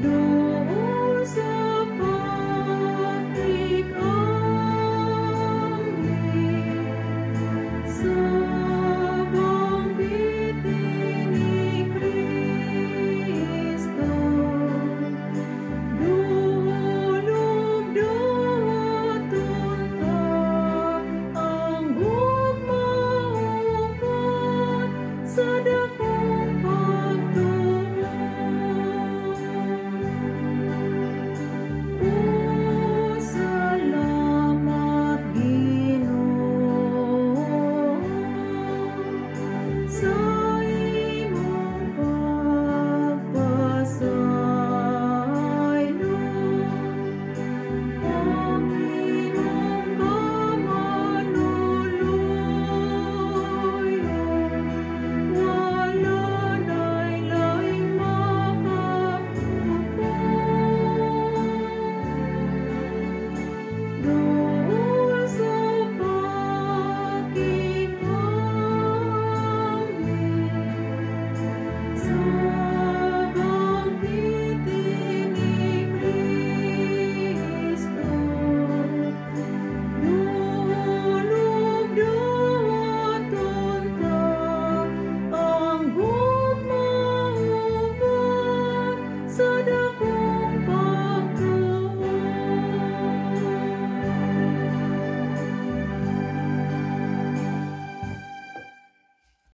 Those